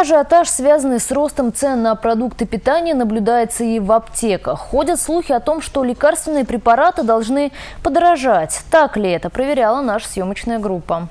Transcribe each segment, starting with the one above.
Ажиотаж, связанный с ростом цен на продукты питания, наблюдается и в аптеках. Ходят слухи о том, что лекарственные препараты должны подорожать. Так ли это, проверяла наша съемочная группа.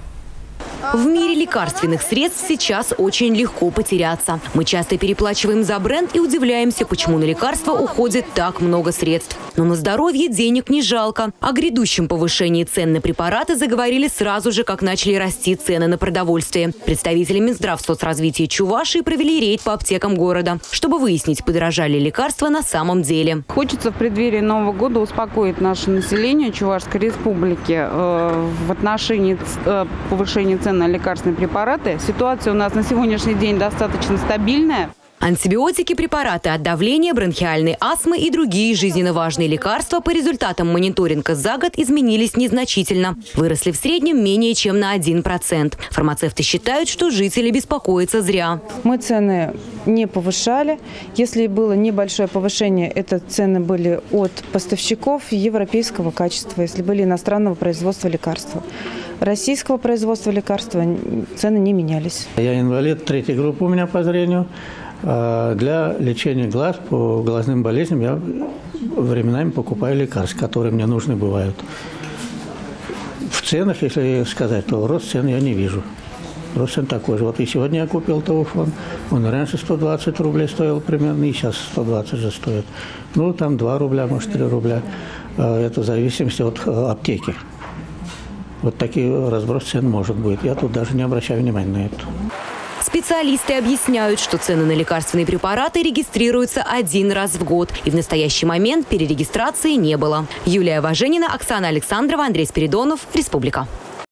В мире лекарственных средств сейчас очень легко потеряться. Мы часто переплачиваем за бренд и удивляемся, почему на лекарства уходит так много средств. Но на здоровье денег не жалко. О грядущем повышении цен на препараты заговорили сразу же, как начали расти цены на продовольствие. Представители Минздрав соцразвития Чувашии провели рейд по аптекам города, чтобы выяснить, подорожали лекарства на самом деле. Хочется в преддверии Нового года успокоить наше население Чувашской республики э, в отношении э, повышения цен на лекарственные препараты. Ситуация у нас на сегодняшний день достаточно стабильная. Антибиотики, препараты от давления, бронхиальной астмы и другие жизненно важные лекарства по результатам мониторинга за год изменились незначительно. Выросли в среднем менее чем на 1%. Фармацевты считают, что жители беспокоятся зря. Мы цены не повышали. Если было небольшое повышение, это цены были от поставщиков европейского качества, если были иностранного производства лекарства. Российского производства лекарства цены не менялись. Я инвалид третьей группы у меня по зрению. А для лечения глаз по глазным болезням я временами покупаю лекарства, которые мне нужны бывают. В ценах, если сказать, то рост цен я не вижу. Рост цен такой же. Вот и сегодня я купил телефон. Он раньше 120 рублей стоил примерно, и сейчас 120 же стоит. Ну, там 2 рубля, может, 3 рубля. А это в зависимости от э, аптеки. Вот такие разброс цен может быть. Я тут даже не обращаю внимания на это. Специалисты объясняют, что цены на лекарственные препараты регистрируются один раз в год. И в настоящий момент перерегистрации не было. Юлия Важенина, Оксана Александрова, Андрей Спиридонов. Республика.